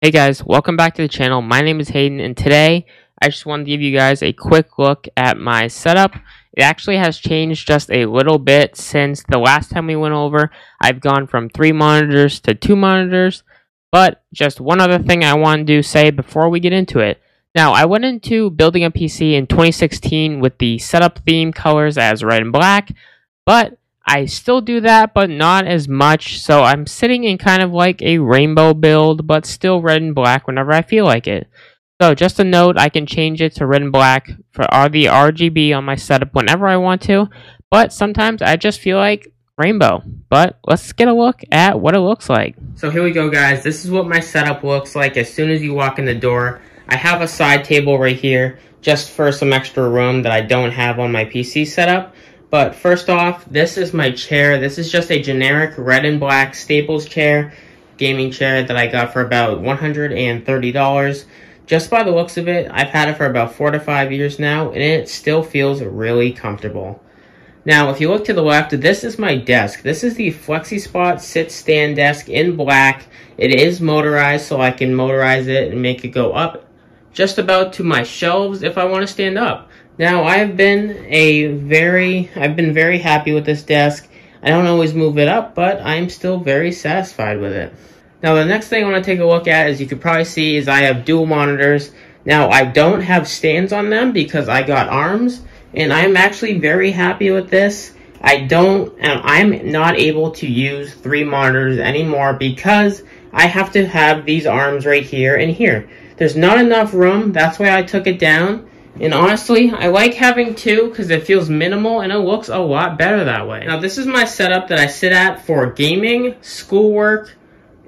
Hey guys, welcome back to the channel. My name is Hayden and today I just wanted to give you guys a quick look at my setup. It actually has changed just a little bit since the last time we went over. I've gone from three monitors to two monitors, but just one other thing I wanted to say before we get into it. Now, I went into building a PC in 2016 with the setup theme colors as red and black, but I still do that, but not as much, so I'm sitting in kind of like a rainbow build, but still red and black whenever I feel like it. So just a note, I can change it to red and black for uh, the RGB on my setup whenever I want to, but sometimes I just feel like rainbow. But let's get a look at what it looks like. So here we go guys, this is what my setup looks like as soon as you walk in the door. I have a side table right here just for some extra room that I don't have on my PC setup. But first off, this is my chair. This is just a generic red and black Staples chair, gaming chair that I got for about $130. Just by the looks of it, I've had it for about four to five years now, and it still feels really comfortable. Now, if you look to the left, this is my desk. This is the FlexiSpot sit stand desk in black. It is motorized, so I can motorize it and make it go up just about to my shelves if I want to stand up. Now, I've been a very, I've been very happy with this desk. I don't always move it up, but I'm still very satisfied with it. Now, the next thing I want to take a look at, as you can probably see, is I have dual monitors. Now, I don't have stands on them because I got arms, and I'm actually very happy with this. I don't, and I'm not able to use three monitors anymore because I have to have these arms right here and here. There's not enough room, that's why I took it down. And honestly, I like having two because it feels minimal and it looks a lot better that way. Now this is my setup that I sit at for gaming, schoolwork,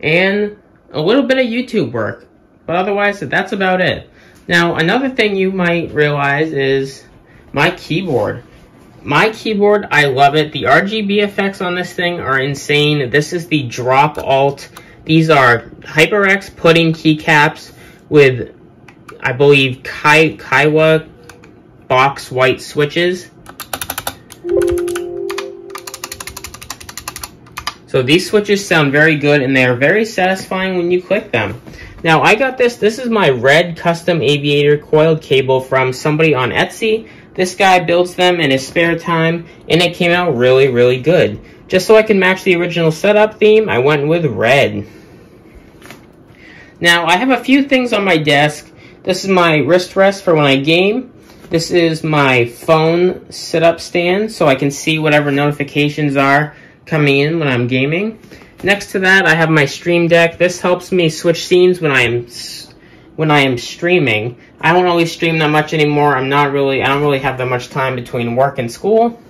and a little bit of YouTube work. But otherwise, that's about it. Now, another thing you might realize is my keyboard. My keyboard, I love it. The RGB effects on this thing are insane. This is the Drop Alt. These are HyperX pudding keycaps with I believe, Kai Kaiwa box white switches. So these switches sound very good and they are very satisfying when you click them. Now I got this, this is my red custom aviator coiled cable from somebody on Etsy. This guy builds them in his spare time and it came out really, really good. Just so I can match the original setup theme, I went with red. Now I have a few things on my desk this is my wrist rest for when I game. This is my phone sit-up stand so I can see whatever notifications are coming in when I'm gaming. Next to that, I have my Stream Deck. This helps me switch scenes when I am when I am streaming. I don't always stream that much anymore. I'm not really I don't really have that much time between work and school.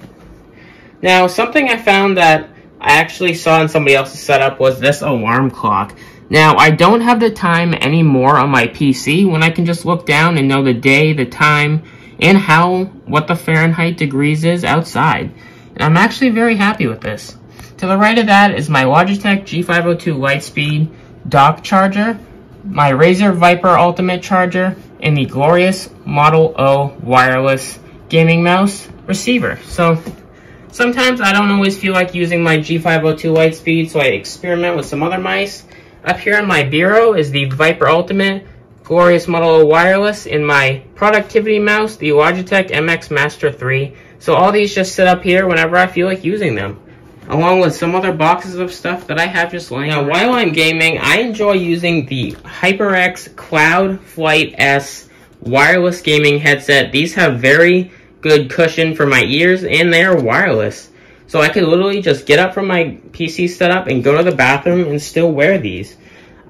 Now, something I found that I actually saw in somebody else's setup was this alarm clock. Now, I don't have the time anymore on my PC when I can just look down and know the day, the time, and how, what the Fahrenheit degrees is outside. And I'm actually very happy with this. To the right of that is my Logitech G502 Lightspeed dock charger, my Razer Viper Ultimate charger, and the glorious Model O wireless gaming mouse receiver. So, sometimes I don't always feel like using my G502 Lightspeed, so I experiment with some other mice. Up here on my bureau is the Viper Ultimate Glorious Model O Wireless in my productivity mouse, the Logitech MX Master 3. So all these just sit up here whenever I feel like using them. Along with some other boxes of stuff that I have just laying out. while I'm gaming, I enjoy using the HyperX Cloud Flight S wireless gaming headset. These have very good cushion for my ears, and they are wireless. So I could literally just get up from my PC setup and go to the bathroom and still wear these.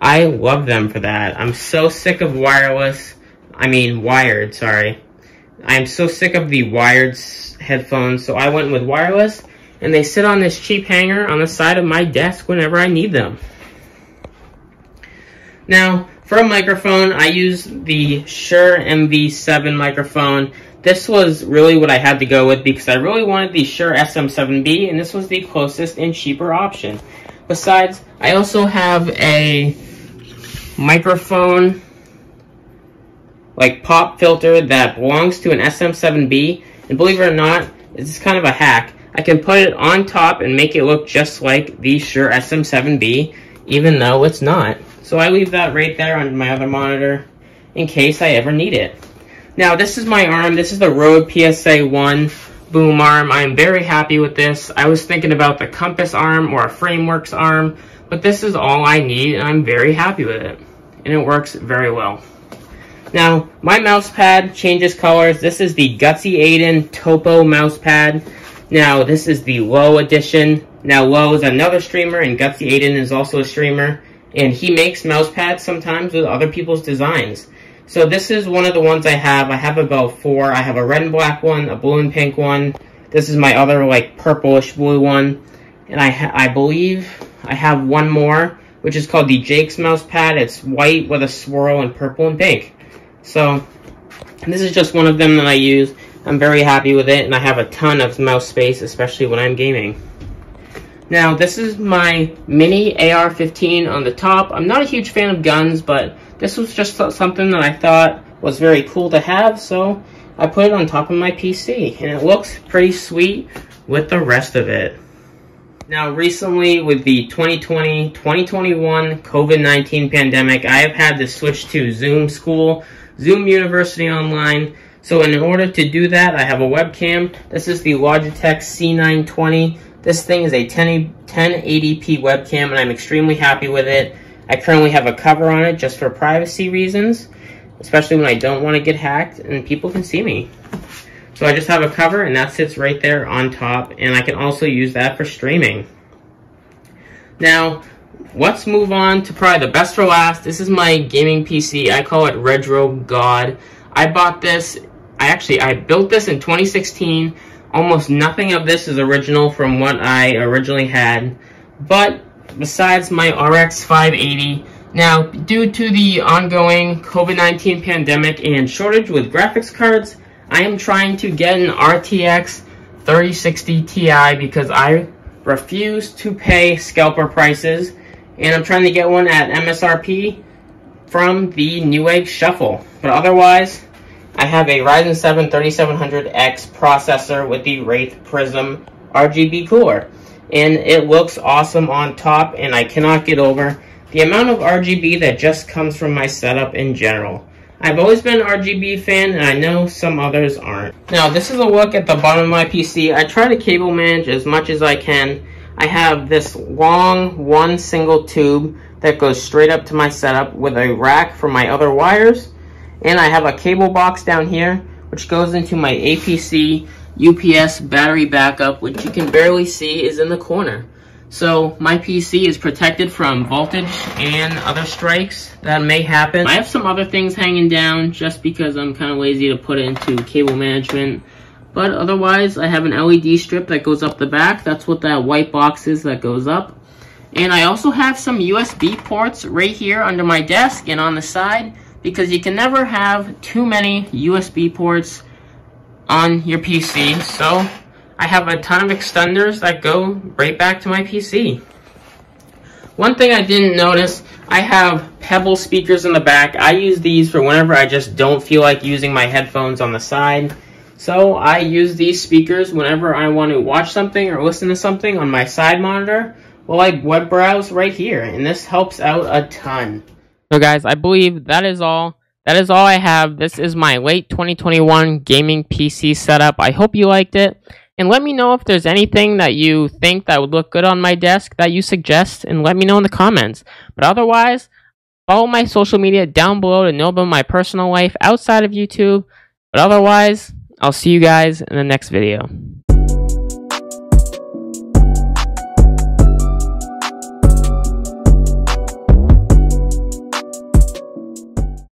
I love them for that. I'm so sick of wireless, I mean wired, sorry. I'm so sick of the wired headphones, so I went with wireless, and they sit on this cheap hanger on the side of my desk whenever I need them. Now, for a microphone, I use the Shure MV7 microphone. This was really what I had to go with because I really wanted the Shure SM7B, and this was the closest and cheaper option. Besides, I also have a microphone, like pop filter that belongs to an SM7B, and believe it or not, it's kind of a hack. I can put it on top and make it look just like the Shure SM7B, even though it's not. So I leave that right there on my other monitor in case I ever need it. Now this is my arm. This is the Rode PSA 1 boom arm. I'm very happy with this. I was thinking about the Compass arm or a Frameworks arm, but this is all I need and I'm very happy with it. And it works very well. Now, my mouse pad changes colors. This is the Gutzy Aiden Topo mouse pad. Now, this is the Low edition. Now, Low is another streamer, and Gutzy Aiden is also a streamer. And he makes mouse pads sometimes with other people's designs. So this is one of the ones I have. I have about four. I have a red and black one, a blue and pink one. This is my other, like, purplish blue one. And I, I believe I have one more, which is called the Jake's mouse pad. It's white with a swirl and purple and pink. So, this is just one of them that I use. I'm very happy with it, and I have a ton of mouse space, especially when I'm gaming. Now, this is my mini AR-15 on the top. I'm not a huge fan of guns, but this was just something that I thought was very cool to have, so I put it on top of my PC, and it looks pretty sweet with the rest of it. Now, recently, with the 2020-2021 COVID-19 pandemic, I have had to switch to Zoom School, Zoom University Online. So in order to do that, I have a webcam. This is the Logitech C920. This thing is a 10, 1080p webcam, and I'm extremely happy with it. I currently have a cover on it just for privacy reasons, especially when I don't want to get hacked and people can see me. So I just have a cover, and that sits right there on top, and I can also use that for streaming. Now, let's move on to probably the best for last. This is my gaming PC. I call it Retro God. I bought this, I actually, I built this in 2016. Almost nothing of this is original from what I originally had. But besides my RX 580, now due to the ongoing COVID-19 pandemic and shortage with graphics cards, I am trying to get an RTX 3060 Ti because I refuse to pay scalper prices and I'm trying to get one at MSRP from the Newegg Shuffle. But otherwise, I have a Ryzen 7 3700X processor with the Wraith Prism RGB cooler. And it looks awesome on top, and I cannot get over the amount of RGB that just comes from my setup in general. I've always been an RGB fan, and I know some others aren't. Now, this is a look at the bottom of my PC. I try to cable manage as much as I can, I have this long one single tube that goes straight up to my setup with a rack for my other wires. And I have a cable box down here, which goes into my APC UPS battery backup, which you can barely see is in the corner. So my PC is protected from voltage and other strikes that may happen. I have some other things hanging down just because I'm kind of lazy to put it into cable management. But otherwise, I have an LED strip that goes up the back. That's what that white box is that goes up. And I also have some USB ports right here under my desk and on the side because you can never have too many USB ports on your PC. So I have a ton of extenders that go right back to my PC. One thing I didn't notice, I have Pebble speakers in the back. I use these for whenever I just don't feel like using my headphones on the side. So I use these speakers whenever I want to watch something or listen to something on my side monitor. Well, I web browse right here, and this helps out a ton. So guys, I believe that is all. That is all I have. This is my late 2021 gaming PC setup. I hope you liked it. And let me know if there's anything that you think that would look good on my desk that you suggest, and let me know in the comments. But otherwise, follow my social media down below to know about my personal life outside of YouTube. But otherwise, I'll see you guys in the next video.